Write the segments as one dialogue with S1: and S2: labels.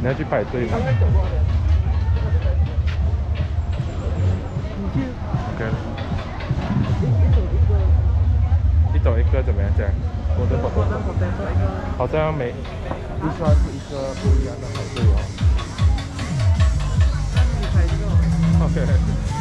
S1: 你要去排队吗？OK，一走一个怎么样？这样，我的宝宝好像每一串是一个不一样的排队哦。OK。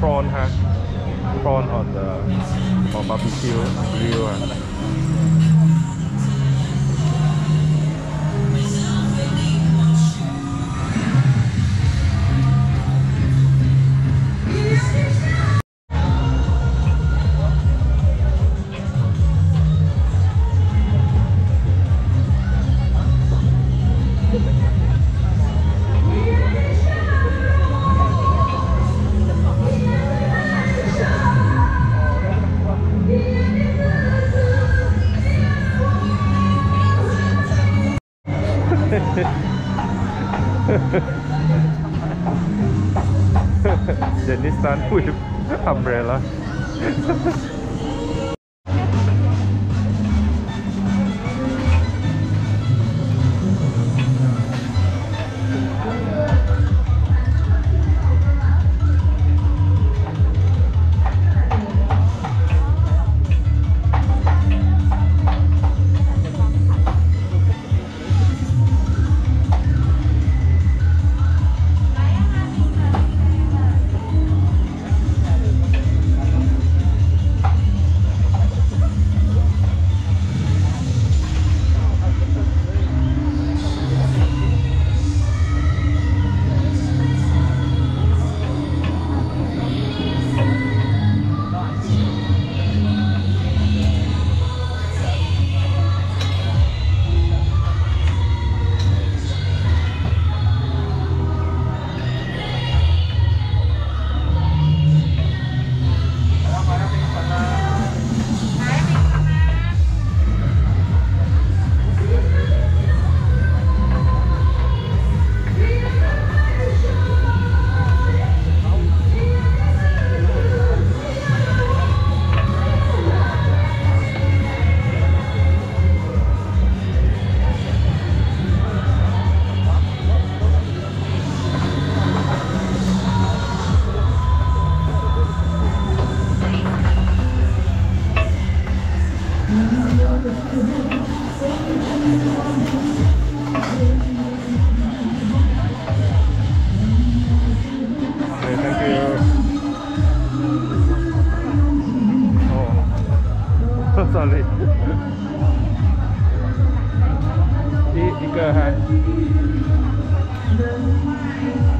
S1: ，prawn 哈，prawn on the on barbecue grill 啊。Jenny stand with umbrella. sorry. 一一个哈。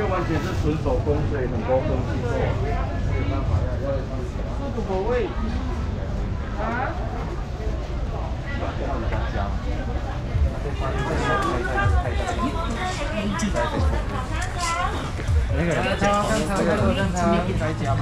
S2: 这完全是纯手工，所以很多工序做，没办法，要。
S3: 啊？哪里有香蕉？在花
S2: 店，太太
S4: 太太，你在家
S5: 吗？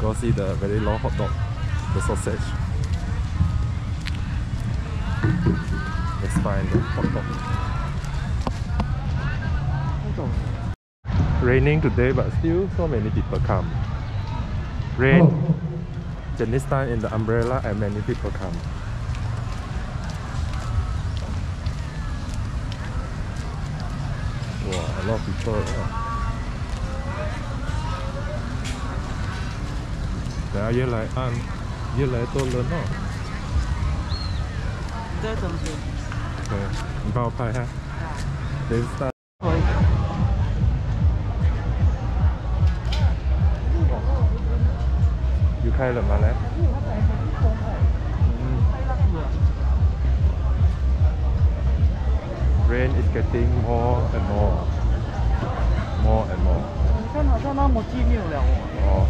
S1: Go see the very long hot dog, the sausage. Let's find the hot dog. Raining today, but still so many people come. Rain. Jenny stand in the umbrella and many people come. Wow, a lot of people. แต่越来按越来多人哦。
S4: 这怎么做？
S1: 对，你帮我拍一下。Then start.
S4: 可以。
S1: 要开了吗？来。嗯 Rain is getting more and more, more and more.
S4: 你看好像那么寂寥了哦。
S1: 哦，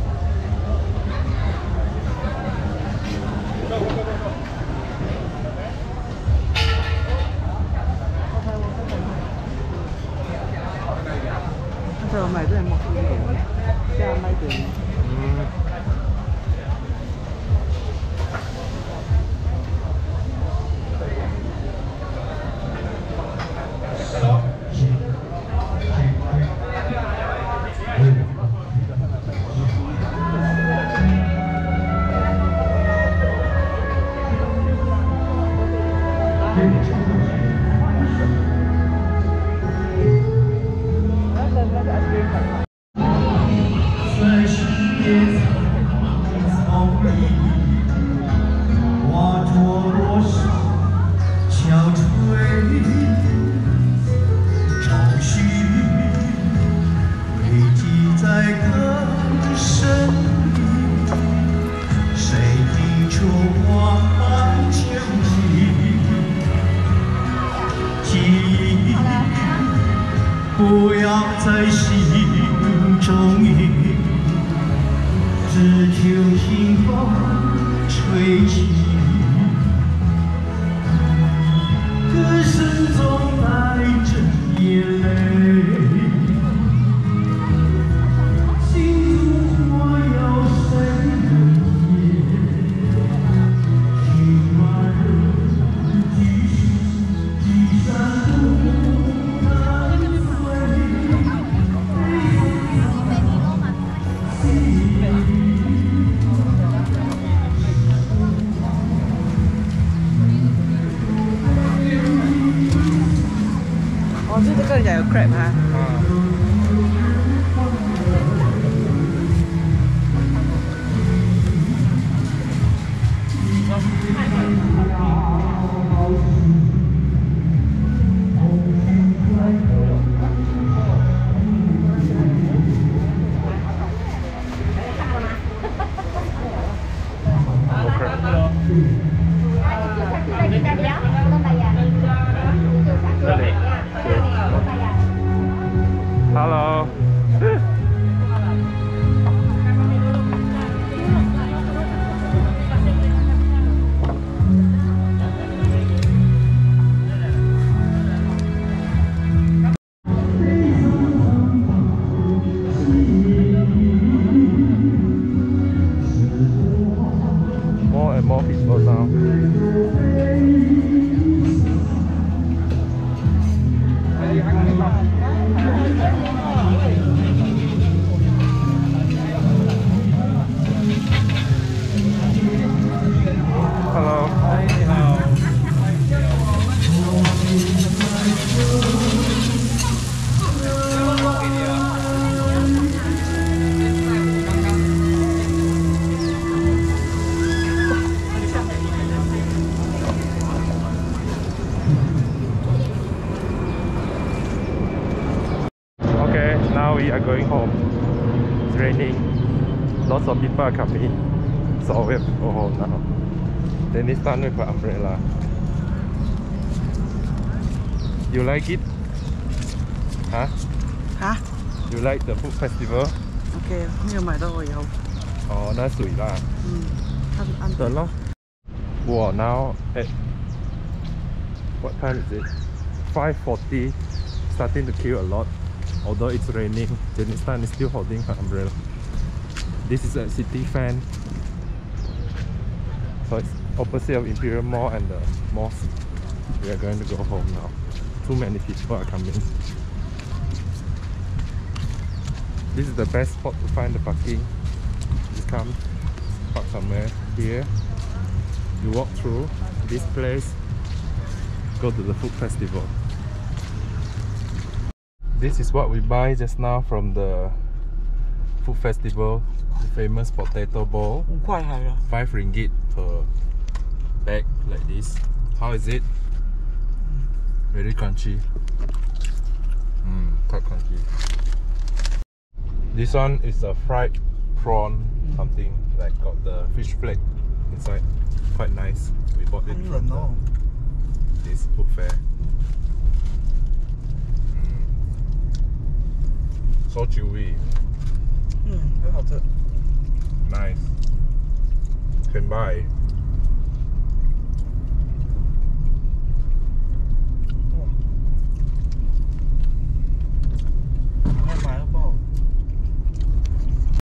S6: 不要在心中隐，只求清风吹起，
S1: Hello. raining. Lots of people are coming. So we have to go home now. Then it's done with an umbrella. You like it? Huh?
S4: Huh?
S1: You like the food festival?
S4: Okay,
S1: không nhiều mày Oh,
S4: rồi không? Ồ, nó
S1: sủi là. Wow, now at what time is it? 5:40. Starting to queue a lot. Although it's raining, Jenny Stan is still holding her umbrella. This is a city fan. So it's opposite of Imperial Mall and the mosque. We are going to go home now. Too many people are coming. This is the best spot to find the parking. You come park somewhere here. You walk through this place, go to the food festival this is what we buy just now from the food festival the famous potato
S4: ball.
S1: Five ringgit per bag like this. How is it? Very crunchy. Mm, quite crunchy. This one is a fried prawn something like got the fish flake inside. Quite nice. We bought it from the, this food fair. Sochi, chewy.
S4: Mm, I loved it.
S1: Nice. Can buy.